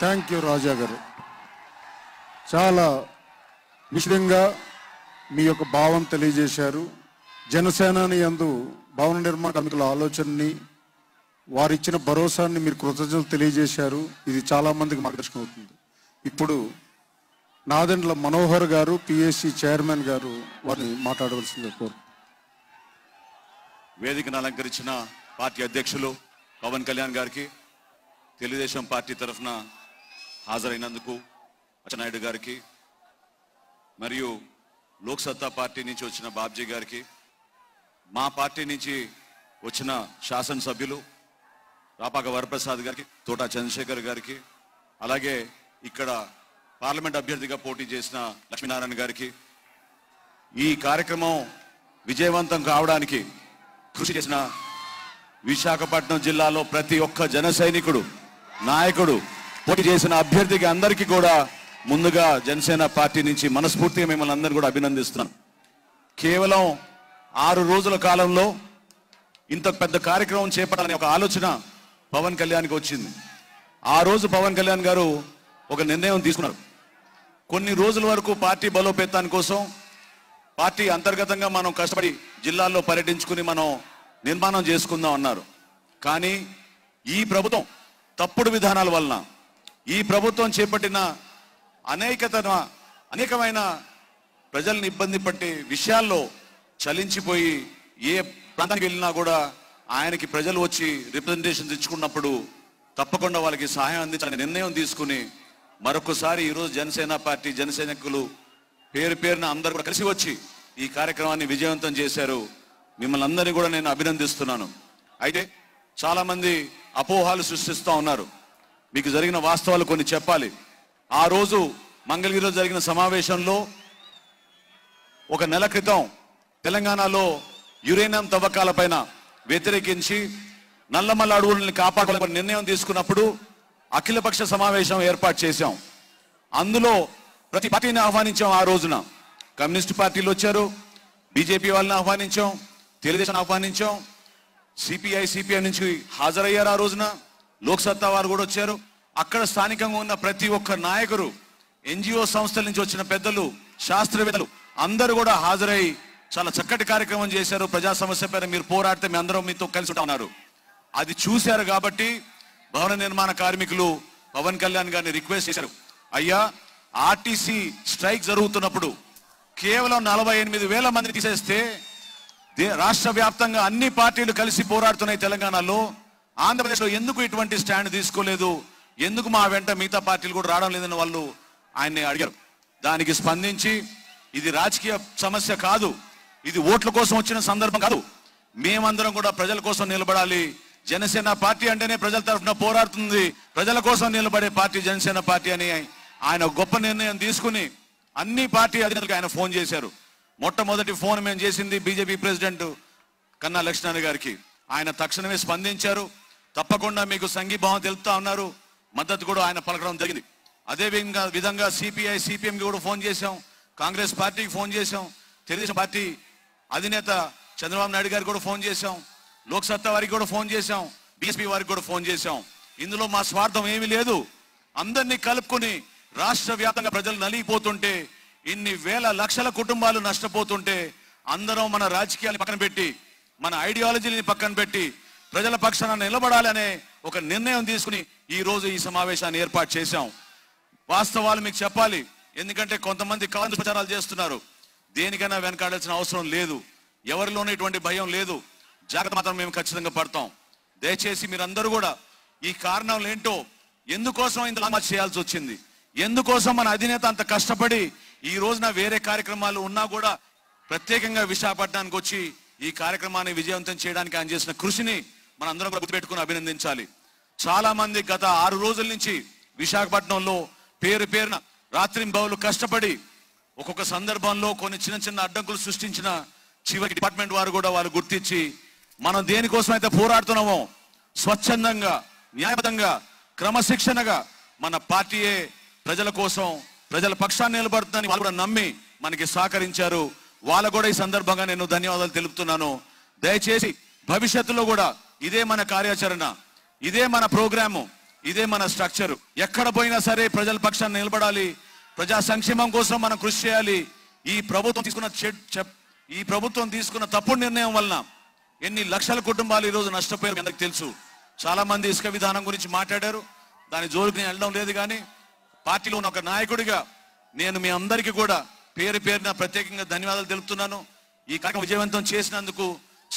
Thank you రాజా గారు. చాలా విషదంగా మీ యొక్క భావం తెలియజేశారు. జనసేనాని యందు భవన నిర్మాణ కార్మికుల ఆలోచనని వారిచ్చిన భరోసాన్ని మీరు కృతజ్ఞతలు తెలియజేశారు. ఇది చాలామందికి మార్గదర్శకం అవుతుంది. ఇప్పుడు నాదెండ్ల మనోహర్ గారు పిఎస్సి చైర్మన్ గారు వారిని మాట్లాడవలసింది కోరు వేదికను అలంకరించిన పార్టీ అధ్యక్షులు పవన్ కళ్యాణ్ గారికి తెలుగుదేశం పార్టీ తరఫున హాజరైనందుకు అచ్చెన్నాయుడు గారికి మరియు లోక్సత్తా పార్టీ నుంచి వచ్చిన బాబ్జీ గారికి మా పార్టీ నుంచి వచ్చిన శాసనసభ్యులు రాపాక వరప్రసాద్ గారికి తోటా చంద్రశేఖర్ గారికి అలాగే ఇక్కడ పార్లమెంట్ అభ్యర్థిగా పోటీ చేసిన లక్ష్మీనారాయణ గారికి ఈ కార్యక్రమం విజయవంతం కావడానికి కృషి చేసిన విశాఖపట్నం జిల్లాలో ప్రతి ఒక్క జన సైనికుడు నాయకుడు పోటీ చేసిన అభ్యర్థికి అందరికీ కూడా ముందుగా జనసేన పార్టీ నుంచి మనస్ఫూర్తిగా మిమ్మల్ని అందరినీ కూడా అభినందిస్తున్నాను. కేవలం ఆరు రోజుల కాలంలో ఇంత పెద్ద కార్యక్రమం చేపట్టాలనే ఒక ఆలోచన పవన్ కళ్యాణ్కి వచ్చింది. ఆ రోజు పవన్ కళ్యాణ్ గారు ఒక నిర్ణయం తీసుకున్నారు. కొన్ని రోజుల వరకు పార్టీ బలోపేతాని కోసం పార్టీ అంతర్గతంగా మనం కష్టపడి జిల్లాల్లో పర్యటించుకుని మనం నిర్మాణం చేసుకుందాం అన్నారు. కానీ ఈ ప్రభుత్వం తప్పుడు విధానాల వలన ఈ ప్రభుత్వం చేపట్టిన అనేకతన అనేకమైన ప్రజల్ని ఇబ్బంది పట్టే విషయాల్లో చలించిపోయి ఏ ప్రాంతానికి వెళ్ళినా కూడా ఆయనకి ప్రజలు వచ్చి రిప్రజెంటేషన్ ఇచ్చుకున్నప్పుడు తప్పకుండా వాళ్ళకి సహాయం అందించాలని నిర్ణయం తీసుకుని మరొకసారి ఈరోజు జనసేన పార్టీ జనసైనికులు పేరు పేరున అందరూ కూడా కలిసి వచ్చి ఈ కార్యక్రమాన్ని విజయవంతం చేశారు. మిమ్మల్ని అందరినీ కూడా నేను అభినందిస్తున్నాను. అయితే చాలా మంది అపోహాలు సృష్టిస్తూ ఉన్నారు. మీకు జరిగిన వాస్తవాలు కొన్ని చెప్పాలి. ఆ రోజు మంగళగిరిలో జరిగిన సమావేశంలో ఒక నెల క్రితం తెలంగాణలో యురేనియం తవ్వకాలపైన వ్యతిరేకించి నల్లమల్ల అడవుల్ని కాపాడాలని నిర్ణయం తీసుకున్నప్పుడు అఖిలపక్ష సమావేశం ఏర్పాటు చేశాం. అందులో ప్రతి పార్టీని ఆహ్వానించాం ఆ రోజున. కమ్యూనిస్ట్ పార్టీలు వచ్చారు. బీజేపీ వాళ్ళని ఆహ్వానించాం. తెలుగుదేశం ఆహ్వానించాం. సిపిఐ సిపిఐ నుంచి హాజరయ్యారు ఆ రోజున. లోక్సత్తా వారు కూడా వచ్చారు. అక్కడ స్థానికంగా ఉన్న ప్రతి ఒక్క నాయకుడు ఎన్జిఓ సంస్థల నుంచి వచ్చిన పెద్దలు శాస్త్రవేత్తలు అందరూ కూడా హాజరై చాలా చక్కటి కార్యక్రమం చేశారు. ప్రజా సమస్య పైన మీరు పోరాడితే మీ అందరం మీతో కలిసి ఉంటా ఉన్నారు అది చూశారు కాబట్టి భవన నిర్మాణ కార్మికులు పవన్ కళ్యాణ్ గారిని రిక్వెస్ట్ చేశారు. అయ్యా ఆర్టీసీ స్ట్రైక్ జరుగుతున్నప్పుడు కేవలం నలభై ఎనిమిది వేల మందిని తీసేస్తే రాష్ట్ర వ్యాప్తంగా అన్ని పార్టీలు కలిసి పోరాడుతున్నాయి తెలంగాణలో. ఆంధ్రప్రదేశ్లో ఎందుకు ఇటువంటి స్టాండ్ తీసుకోలేదు? ఎందుకు మా వెంట మిగతా పార్టీలు కూడా రావడం లేదని వాళ్ళు ఆయన్ని అడిగారు. దానికి స్పందించి ఇది రాజకీయ సమస్య కాదు ఇది ఓట్ల కోసం వచ్చిన సందర్భం కాదు. మేమందరం కూడా ప్రజల కోసం నిలబడాలి. జనసేన పార్టీ అంటేనే ప్రజల తరఫున పోరాడుతుంది. ప్రజల కోసం నిలబడే పార్టీ జనసేన పార్టీ అని ఆయన గొప్ప నిర్ణయం తీసుకుని అన్ని పార్టీ అధినేతలకు ఆయన ఫోన్ చేశారు. మొట్టమొదటి ఫోన్ మేము చేసింది బీజేపీ ప్రెసిడెంట్ కన్నా లక్ష్మణ్ గారికి. ఆయన తక్షణమే స్పందించారు. తప్పకుండా మీకు సంఘీభావం తెలుపుతా ఉన్నారు. మద్దతు కూడా ఆయన పలకడం జరిగింది. అదే విధంగా విధంగా సిపిఐ సిపిఎంకి కూడా ఫోన్ చేశాం. కాంగ్రెస్ పార్టీకి ఫోన్ చేశాం. తెలుగుదేశం పార్టీ అధినేత చంద్రబాబు నాయుడు గారికి కూడా ఫోన్ చేశాం. లోక్సత్తా వారికి కూడా ఫోన్ చేశాం. బీఎస్పీ వారికి కూడా ఫోన్ చేశాం. ఇందులో మా స్వార్థం ఏమీ లేదు. అందరినీ కలుపుకొని రాష్ట్ర వ్యాప్తంగా ప్రజలు నలిగిపోతుంటే ఇన్ని వేల లక్షల కుటుంబాలు నష్టపోతుంటే అందరం మన రాజకీయాన్ని పక్కన పెట్టి మన ఐడియాలజీని పక్కన పెట్టి ప్రజల పక్షాన నిలబడాలనే ఒక నిర్ణయం తీసుకుని ఈ రోజు ఈ సమావేశాన్ని ఏర్పాటు చేశాం. వాస్తవాలు మీకు చెప్పాలి. ఎందుకంటే కొంతమంది కాంతి ప్రచారాలు చేస్తున్నారు. దేనికైనా వెనకాడాల్సిన అవసరం లేదు. ఎవరిలోనూ ఇటువంటి భయం లేదు. జాగ్రత్త మాత్రం మేము ఖచ్చితంగా పడతాం. దయచేసి మీరందరూ కూడా ఈ కారణాలు ఏంటో ఎందుకోసం ఇంత చేయాల్సి వచ్చింది? ఎందుకోసం మన అధినేత అంత కష్టపడి ఈ రోజున వేరే కార్యక్రమాలు ఉన్నా కూడా ప్రత్యేకంగా విశాఖపట్నానికి వచ్చి ఈ కార్యక్రమాన్ని విజయవంతం చేయడానికి ఆయన చేసిన కృషిని మనందరం కూడా గుర్తుపెట్టుకుని అభినందించాలి. చాలా మంది గత ఆరు రోజుల నుంచి విశాఖపట్నంలో పేరు పేరున రాత్రింబౌలు కష్టపడి ఒక్కొక్క సందర్భంలో కొన్ని చిన్న చిన్న అడ్డంకులు సృష్టించిన చివరి డిపార్ట్మెంట్ వారు కూడా వాళ్ళు గుర్తించి మనం దేనికోసం అయితే పోరాడుతున్నామో స్వచ్ఛందంగా న్యాయబద్ధంగా క్రమశిక్షణగా మన పార్టీయే ప్రజల కోసం ప్రజల పక్షాన్ని నిలబడుతుందని వాళ్ళు కూడా నమ్మి మనకి సహకరించారు. వాళ్ళ కూడా ఈ సందర్భంగా నేను ధన్యవాదాలు తెలుపుతున్నాను. దయచేసి భవిష్యత్తులో కూడా ఇదే మన కార్యాచరణ ఇదే మన ప్రోగ్రాము ఇదే మన స్ట్రక్చర్. ఎక్కడ పోయినా సరే ప్రజల పక్షాన్ని నిలబడాలి. ప్రజా సంక్షేమం కోసం మనం కృషి చేయాలి. ఈ ప్రభుత్వం తీసుకున్న చెప్- ఈ ప్రభుత్వం తీసుకున్న తప్పుడు నిర్ణయం వలన ఎన్ని లక్షల కుటుంబాలు ఈరోజు నష్టపోయారు మీ తెలుసు. చాలా మంది ఇసుక విధానం గురించి మాట్లాడారు. దాని జోలికి నేను వెళ్ళడం లేదు కానీ పార్టీలో ఉన్న ఒక నాయకుడిగా నేను మీ అందరికీ కూడా పేరు పేరున ప్రత్యేకంగా ధన్యవాదాలు తెలుపుతున్నాను. ఈ కార్యక్రమం విజయవంతం చేసినందుకు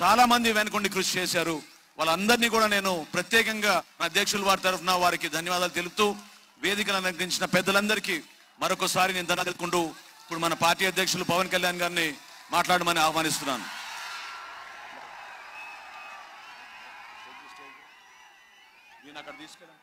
చాలా మంది వెనుకొండి కృషి చేశారు. వాళ్ళందరినీ కూడా నేను ప్రత్యేకంగా నా అధ్యక్షులు వారి తరఫున వారికి ధన్యవాదాలు తెలుపుతూ వేదికను అలంకరించిన పెద్దలందరికీ మరొకసారి నేను ధన్యవాదాలు ఇప్పుడు మన పార్టీ అధ్యక్షులు పవన్ కళ్యాణ్ గారిని మాట్లాడమని ఆహ్వానిస్తున్నాను. అక్కడ తీసుకెళ్ళాను.